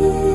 you.